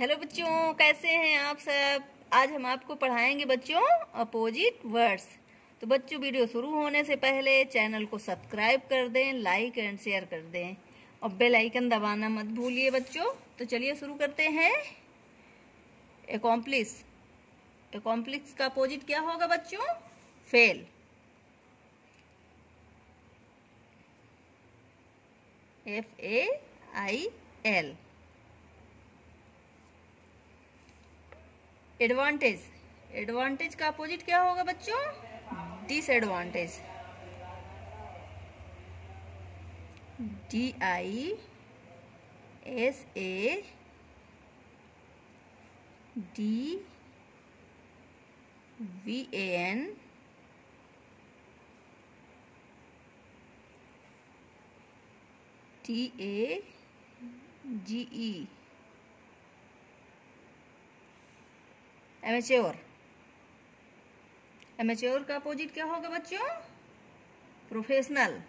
Hello बच्चों, कैसे हैं आप सब? आज हम आपको पढ़ाएँगे बच्चों अपोजिट वर्ड्स। तो बच्चों, वीडियो शुरू होने से पहले चैनल को सब्सक्राइब कर दें, लाइक एंड शेयर कर दें। और बेल आइकन दबाना मत भूलिए बच्चों। तो चलिए शुरू करते हैं। एकॉम्प्लिस एकॉम्प्लिस का अपोजिट क्या होगा बच्चों? Fail F A I L advantage. Advantage का अपोजिट क्या होगा बच्चों? Disadvantage. D I S A D V A N T A G E amateur amateur का अपोजिट क्या होगा बच्चों? Professional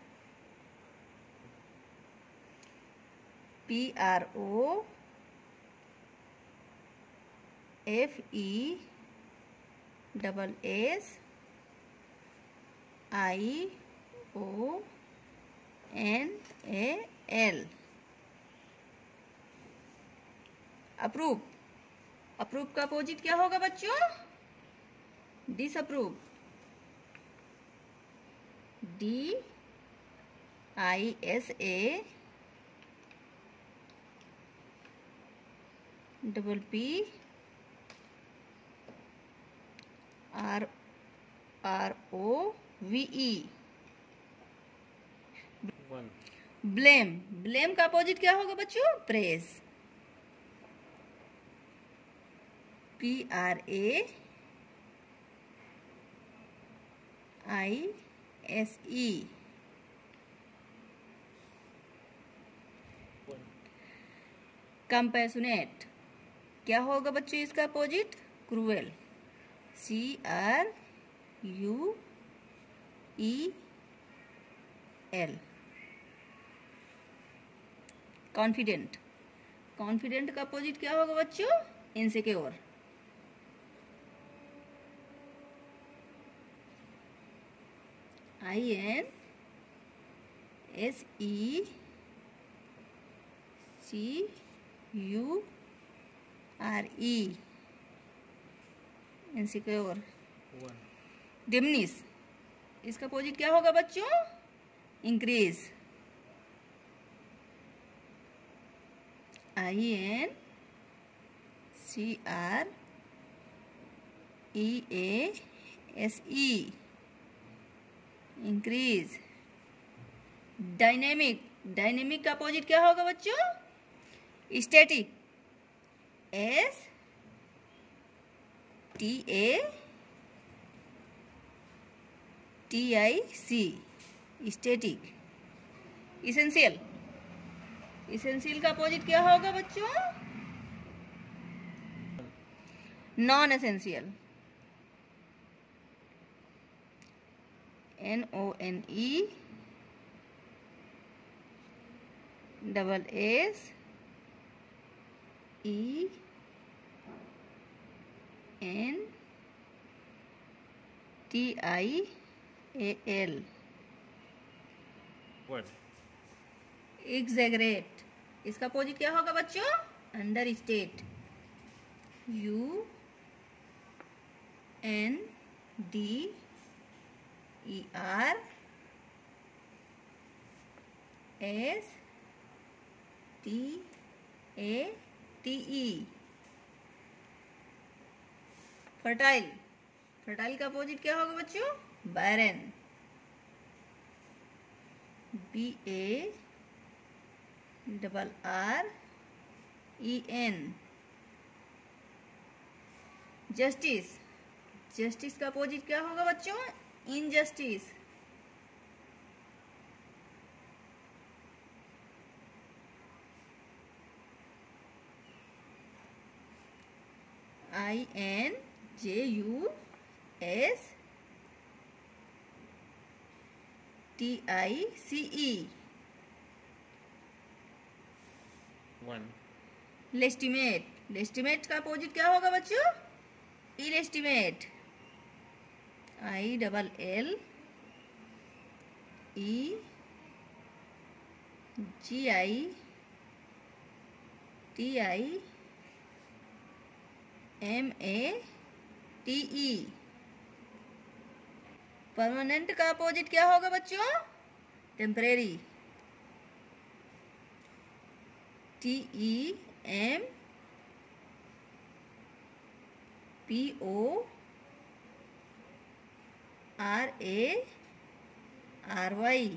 P R O F E double S I O N A L approve approve का opposite क्या होगा बच्चों? Disapprove D I S A double P R R O V E blame blame का opposite क्या होगा बच्चों? Praise P R A I S E compassionate क्या होगा बच्चों इसका opposite cruel C R U E L confident confident का opposite क्या होगा बच्चों? Insecure I N S E C U R E N insecure diminish इसका पोजिट क्या होगा बच्चों? Increase I N C R E A S E increase dynamic dynamic का opposite क्या होगा बच्चों? Static S T A T I C static essential essential का opposite क्या होगा बच्चों? Non essential N O N E double S E N T I A L exaggerate इसका opposite क्या होगा बच्चों? Understate U N D E R S T A T E fertile fertile का opposite क्या होगा बच्चों? Barren B A double R E N justice justice का opposite क्या होगा बच्चों? Injustice I N J U S T I C E one legitimate लेस्टिमेट का opposite क्या होगा बच्चों illegitimate I double L E G I T I M A T E permanent का opposite क्या होगा बच्चों? Temporary T E M P O R A R Y